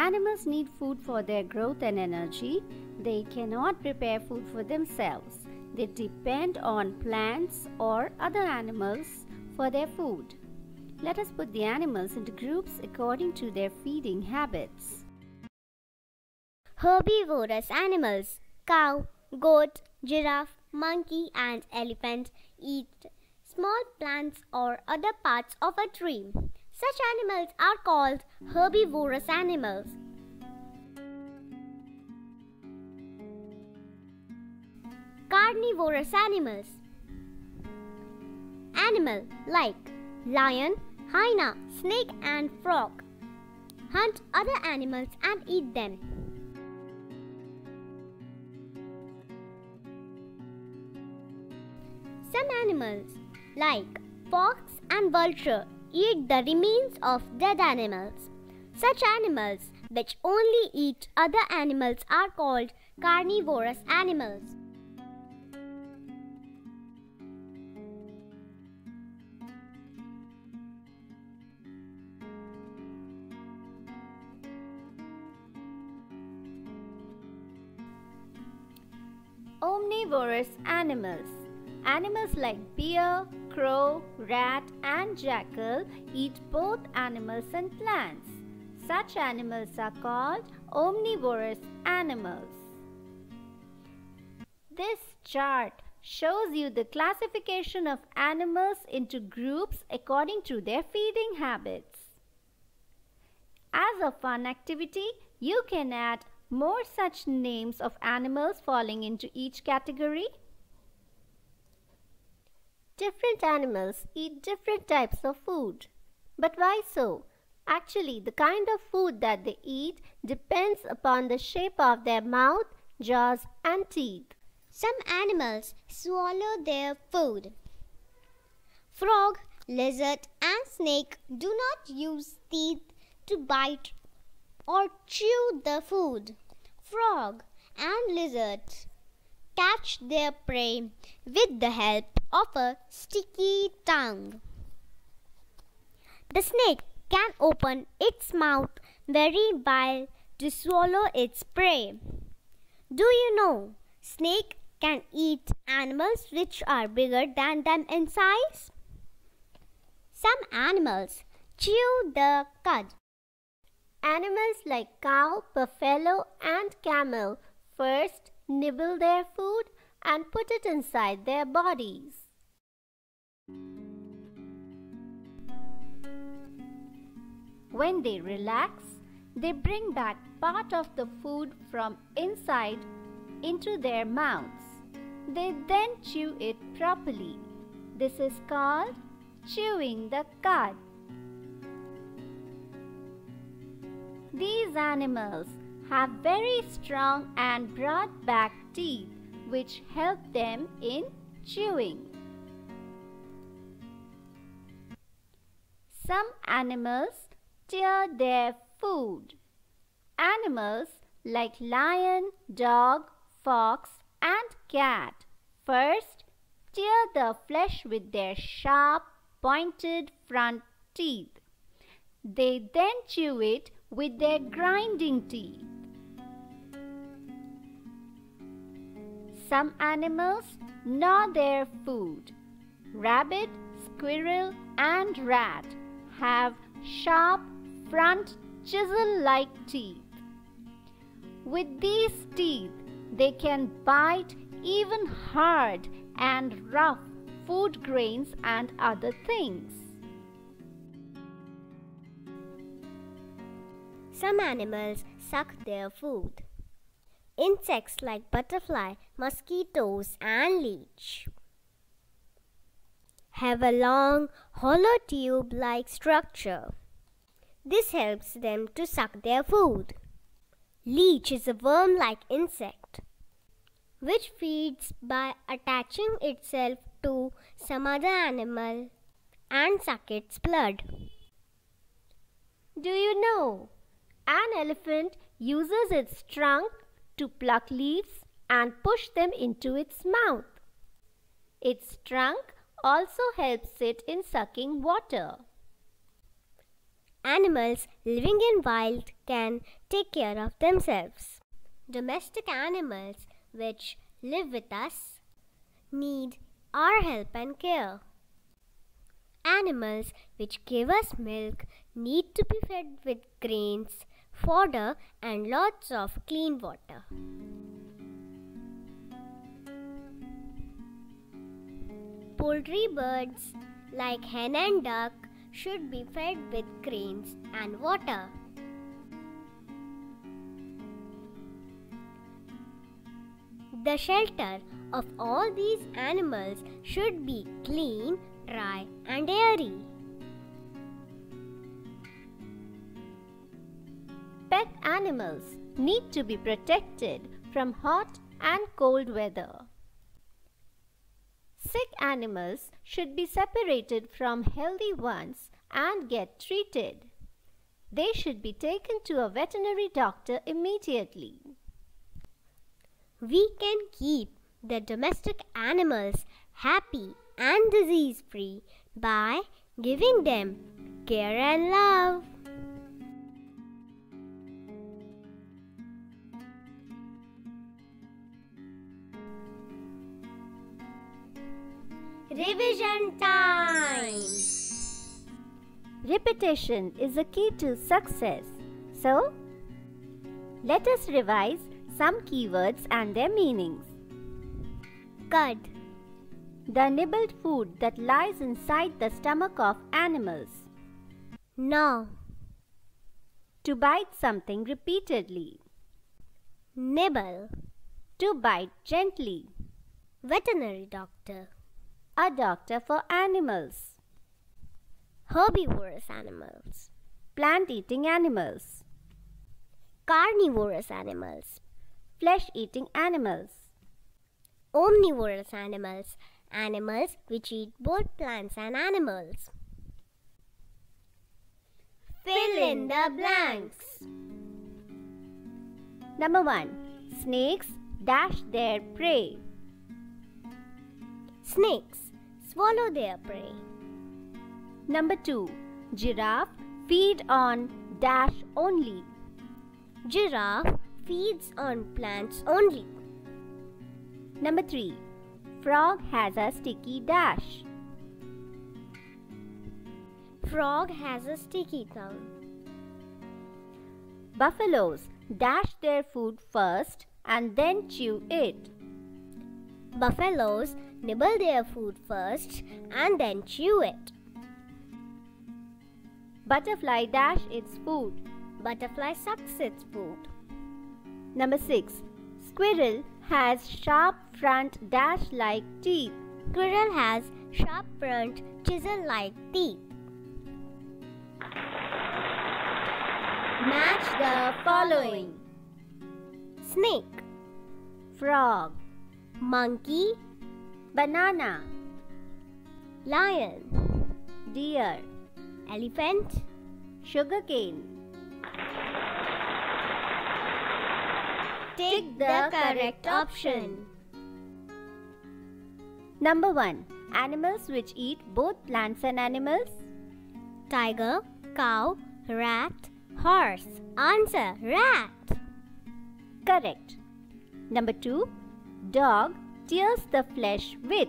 Animals need food for their growth and energy. They cannot prepare food for themselves. They depend on plants or other animals for their food. Let us put the animals into groups according to their feeding habits. Herbivorous animals cow, goat, giraffe, monkey, and elephant eat small plants or other parts of a tree. Such animals are called herbivorous animals. Carnivorous animals Animal like lion, hyena, snake and frog hunt other animals and eat them. Some animals like fox and vulture eat the remains of dead animals. Such animals which only eat other animals are called carnivorous animals. Omnivorous animals. Animals like bear, crow, rat, and jackal eat both animals and plants. Such animals are called omnivorous animals. This chart shows you the classification of animals into groups according to their feeding habits. As a fun activity, you can add more such names of animals falling into each category. Different animals eat different types of food. But why so? Actually, the kind of food that they eat depends upon the shape of their mouth, jaws, and teeth. Some animals swallow their food. Frog, lizard, and snake do not use teeth to bite or chew the food. Frog and lizards catch their prey with the help of a sticky tongue. The snake can open its mouth very wide to swallow its prey. Do you know snake can eat animals which are bigger than them in size? Some animals chew the cud Animals like cow, buffalo, and camel first nibble their food and put it inside their bodies. When they relax, they bring back part of the food from inside into their mouths. They then chew it properly. This is called chewing the cud. These animals have very strong and broad back teeth which help them in chewing. Some animals tear their food. Animals like lion, dog, fox and cat first tear the flesh with their sharp, pointed front teeth. They then chew it with their grinding teeth. Some animals gnaw their food. Rabbit, squirrel, and rat have sharp front chisel like teeth. With these teeth, they can bite even hard and rough food grains and other things. Some animals suck their food. Insects like butterfly, mosquitoes, and leech have a long, hollow tube like structure. This helps them to suck their food. Leech is a worm like insect which feeds by attaching itself to some other animal and suck its blood. Do you know an elephant uses its trunk to pluck leaves and push them into its mouth. Its trunk also helps it in sucking water. animals living in wild can take care of themselves. Domestic animals which live with us need our help and care. Animals which give us milk need to be fed with grains, fodder, and lots of clean water. Poultry birds like hen and duck should be fed with grains and water. The shelter of all these animals should be clean, dry, and airy. Animals need to be protected from hot and cold weather. Sick animals should be separated from healthy ones and get treated. They should be taken to a veterinary doctor immediately. We can keep the domestic animals happy and disease free by giving them care and love. Revision time! Repetition is the key to success. So, let us revise some keywords and their meanings. Cud, The nibbled food that lies inside the stomach of animals. gnaw, To bite something repeatedly. nibble, To bite gently. veterinary doctor, A doctor for animals. herbivorous animals, Plant eating animals. carnivorous animals, Flesh eating animals. omnivorous animals, animals which eat both plants and animals. Fill in the blanks. Number 1. Snakes dash their prey. Snakes swallow their prey. Number 2. Giraffe feed on dash only. Giraffe feeds on plants only. Number 3. Frog has a sticky dash. Frog has a sticky tongue. Buffaloes dash their food first and then chew it. Buffaloes nibble their food first and then chew it. Butterfly dash its food. Butterfly sucks its food. Number 6. Squirrel has sharp front dash like teeth. Squirrel has sharp front chisel like teeth. Match the following. Snake, Frog, monkey, banana, lion, deer, elephant, sugarcane. Take the correct option. Number 1. Animals which eat both plants and animals. Tiger, cow, rat, horse. Answer rat. Correct. Number 2. Dog tears the flesh with.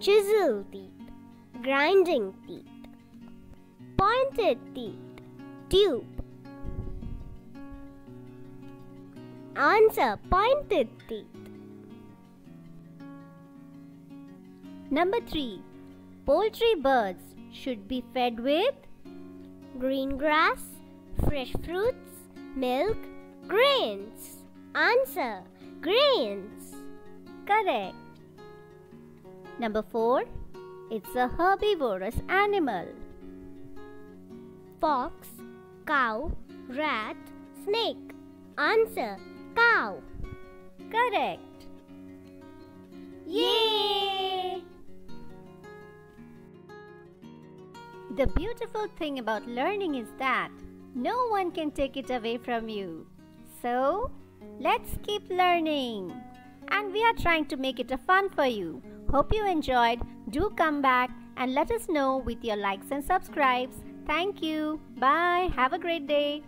Chisel teeth, grinding teeth, pointed teeth, tube. Answer pointed teeth. Number 3. Poultry birds should be fed with. Green grass, fresh fruits, milk, grains. Answer grains. Correct. Number 4. It's a herbivorous animal. Fox, cow, rat, snake. Answer cow. Correct. Yay! The beautiful thing about learning is that no one can take it away from you. So, let's keep learning. And we are trying to make it a fun for you. Hope you enjoyed. Do come back and let us know with your likes and subscribes. Thank you. Bye. Have a great day.